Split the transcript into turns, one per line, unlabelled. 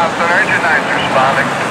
Comm urgent 9's responding.